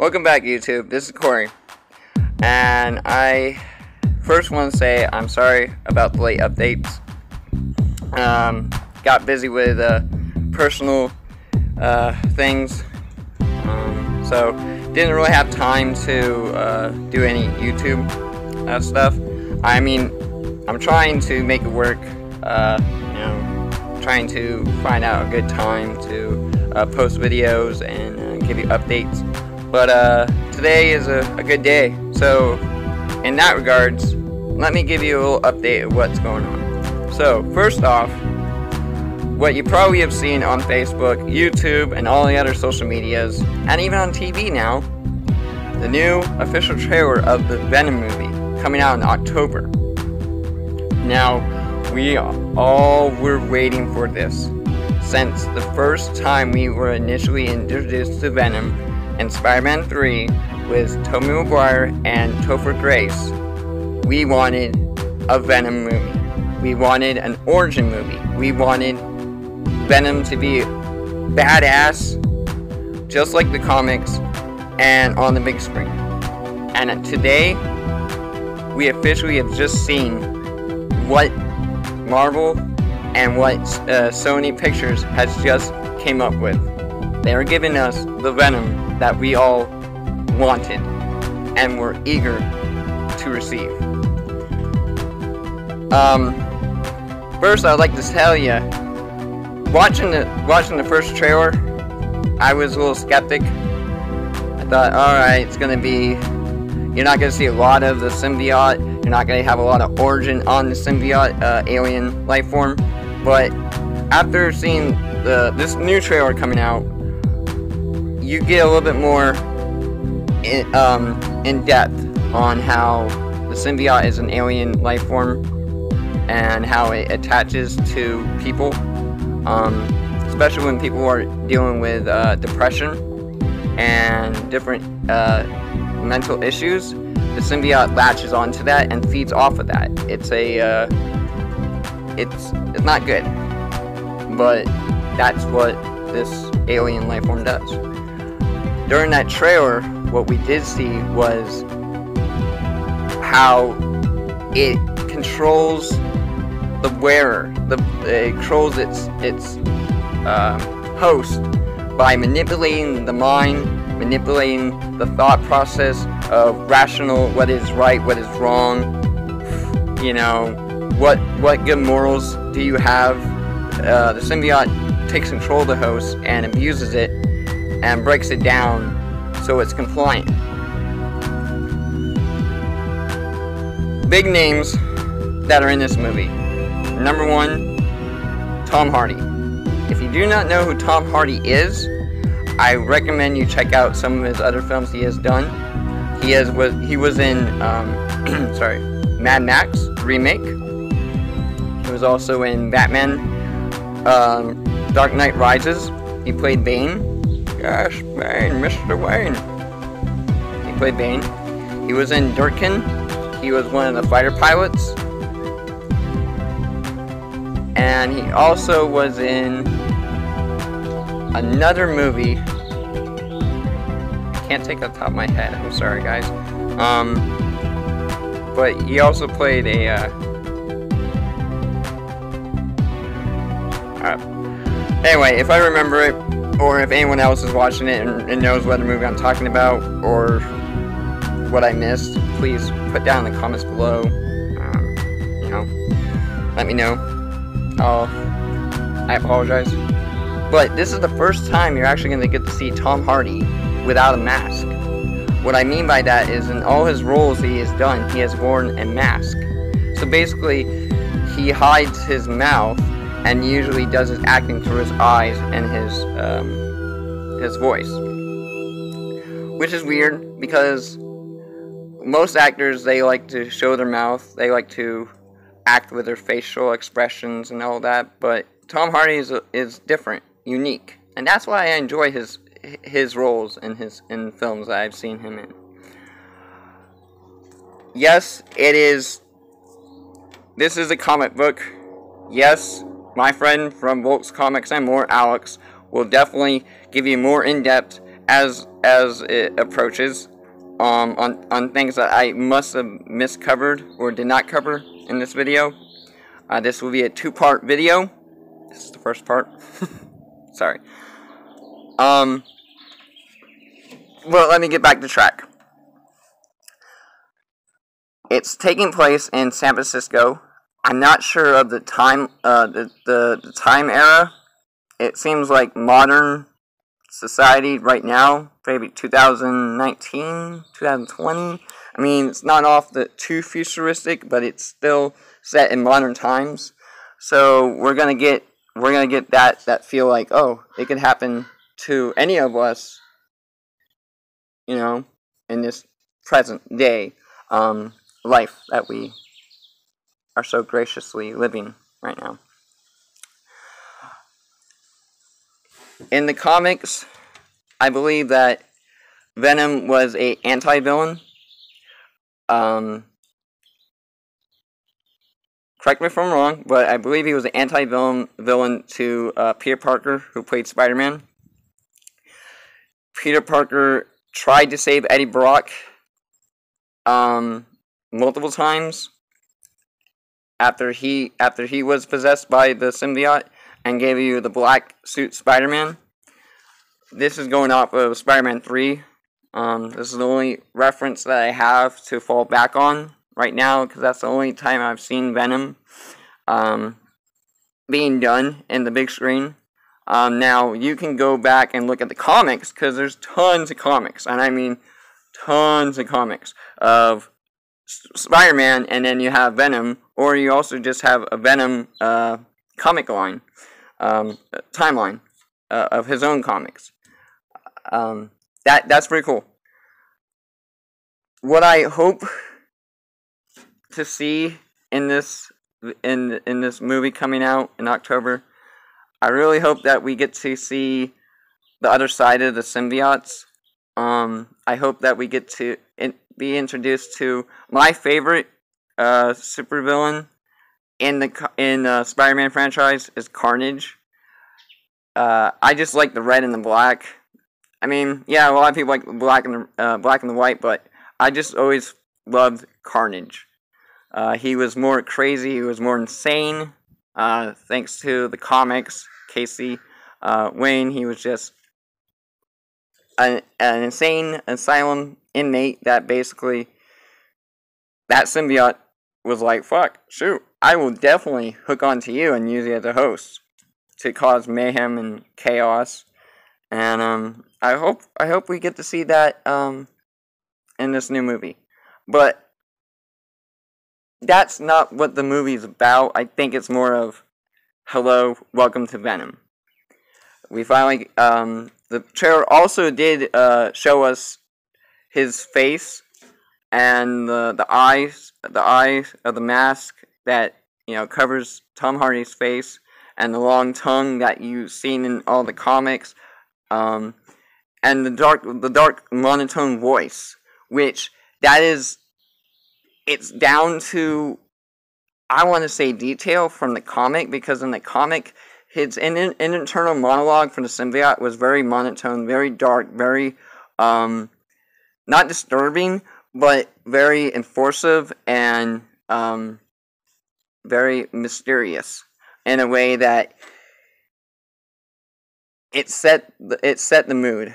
Welcome back, YouTube. This is Corey. And I first want to say I'm sorry about the late updates. Um, got busy with uh, personal uh, things. Um, so, didn't really have time to uh, do any YouTube uh, stuff. I mean, I'm trying to make it work. Uh, you know, trying to find out a good time to uh, post videos and give you updates. But uh, today is a, a good day. So, in that regards, let me give you a little update of what's going on. So, first off, what you probably have seen on Facebook, YouTube, and all the other social medias, and even on TV now, the new official trailer of the Venom movie coming out in October. Now, we all were waiting for this since the first time we were initially introduced to Venom in Spider-Man 3 with Tobey Maguire and Topher Grace, we wanted a Venom movie. We wanted an origin movie. We wanted Venom to be badass, just like the comics, and on the big screen. And today, we officially have just seen what Marvel and what uh, Sony Pictures has just came up with. They are giving us the Venom that we all wanted and were eager to receive. Um, first, I'd like to tell you, watching the watching the first trailer, I was a little skeptic. I thought, all right, it's gonna be, you're not gonna see a lot of the symbiote. You're not gonna have a lot of origin on the symbiote uh, alien life form. But after seeing the this new trailer coming out, you get a little bit more in, um, in depth on how the symbiote is an alien life form and how it attaches to people, um, especially when people are dealing with uh, depression and different uh, mental issues. The symbiote latches onto that and feeds off of that. It's a, uh, it's it's not good, but that's what this alien life form does. During that trailer, what we did see was how it controls the wearer, the it controls its its uh, host by manipulating the mind, manipulating the thought process of rational, what is right, what is wrong. You know, what what good morals do you have? Uh, the symbiote takes control of the host and abuses it and breaks it down so it's compliant. Big names that are in this movie. Number one, Tom Hardy. If you do not know who Tom Hardy is, I recommend you check out some of his other films he has done. He has was he was in um, sorry Mad Max remake. He was also in Batman um, Dark Knight Rises. He played Bane. Yes, Bane, Mr. Wayne. He played Bane. He was in Dunkirk. He was one of the fighter pilots. And he also was in another movie. I can't take the top of my head. I'm sorry, guys. Um, but he also played a. Uh, uh, anyway, if I remember it, or if anyone else is watching it and, and knows what movie I'm talking about, or what I missed, please put down in the comments below. Um, you know, let me know. I'll, I apologize. But this is the first time you're actually going to get to see Tom Hardy without a mask. What I mean by that is in all his roles he has done, he has worn a mask. So basically, he hides his mouth and usually does his acting through his eyes and his um, his voice, which is weird because most actors they like to show their mouth, they like to act with their facial expressions and all that, but Tom Hardy is, is different, unique, and that's why I enjoy his his roles in his in films that I've seen him in. Yes, it is. This is a comic book. Yes, my friend from Volks Comics and More, Alex, will definitely give you more in-depth as as it approaches um, on on things that I must have miscovered or did not cover in this video. Uh, this will be a two-part video. This is the first part. Sorry. Um. Well, let me get back to track. It's taking place in San Francisco. I'm not sure of the time, uh, the, the, the time era. It seems like modern society right now, maybe 2019, 2020. I mean, it's not off the too futuristic, but it's still set in modern times. So we're gonna get we're gonna get that that feel like oh, it could happen to any of us, you know, in this present day um, life that we are so graciously living right now. In the comics, I believe that Venom was a anti-villain. Um, correct me if I'm wrong, but I believe he was an anti-villain villain to uh, Peter Parker, who played Spider-Man. Peter Parker tried to save Eddie Brock um, multiple times after he after he was possessed by the symbiote and gave you the black suit Spider-Man. This is going off of Spider-Man 3. Um, this is the only reference that I have to fall back on right now because that's the only time I've seen Venom um, being done in the big screen. Um, now, you can go back and look at the comics because there's tons of comics, and I mean tons of comics of Spider-Man, and then you have Venom, or you also just have a Venom uh, comic line, um, timeline uh, of his own comics. Um, that that's pretty cool. What I hope to see in this in in this movie coming out in October, I really hope that we get to see the other side of the symbiotes. Um, I hope that we get to be introduced to my favorite uh, supervillain in the in the Spider-Man franchise is Carnage. Uh, I just like the red and the black. I mean, yeah, a lot of people like black and the uh, black and the white, but I just always loved Carnage. Uh, he was more crazy. He was more insane. Uh, thanks to the comics, Casey uh, Wayne, he was just an, an insane asylum inmate that basically that symbiote was like, "Fuck, shoot, I will definitely hook onto you and use you as a host to cause mayhem and chaos." And um, I hope I hope we get to see that um, in this new movie. But that's not what the movie's about. I think it's more of, hello, welcome to Venom. We finally, um, the trailer also did uh, show us his face and the the eyes, the eyes of the mask that you know covers Tom Hardy's face, and the long tongue that you've seen in all the comics. Um, and the dark the dark monotone voice, which that is it's down to I want to say detail from the comic because in the comic his in, in, internal monologue from the symbiote was very monotone, very dark, very um, not disturbing, but very enforcing and um, very mysterious in a way that it set it set the mood.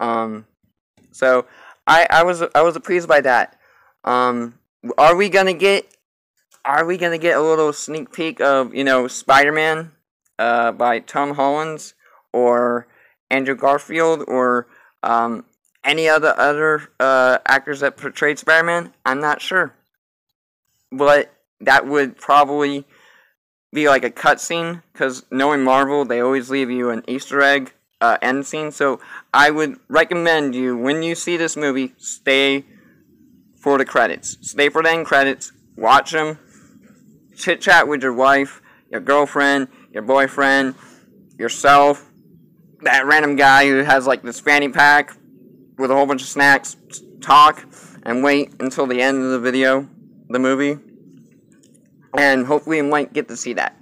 Um, so I, I was I was pleased by that. Um, are we gonna get are we gonna get a little sneak peek of you know Spider Man uh, by Tom Hollands or Andrew Garfield or um, any other other uh, actors that portrayed Spider Man? I'm not sure, but that would probably be like a cutscene because knowing Marvel, they always leave you an Easter egg uh, end scene. So I would recommend you when you see this movie, stay for the credits. Stay for the end credits. Watch them. Chit chat with your wife, your girlfriend, your boyfriend, yourself, that random guy who has like this fanny pack with a whole bunch of snacks. Talk and wait until the end of the video, the movie, and hopefully you might get to see that.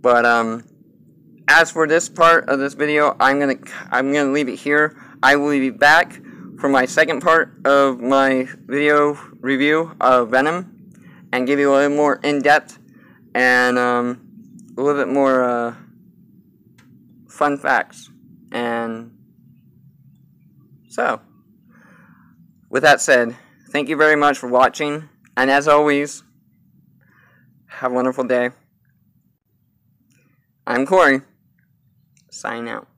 But um, as for this part of this video, I'm gonna I'm gonna leave it here. I will be back for my second part of my video review of Venom and give you a little more in depth and um, a little bit more uh, fun facts. And so, with that said, thank you very much for watching. And as always, have a wonderful day. I'm Corey. Sign out.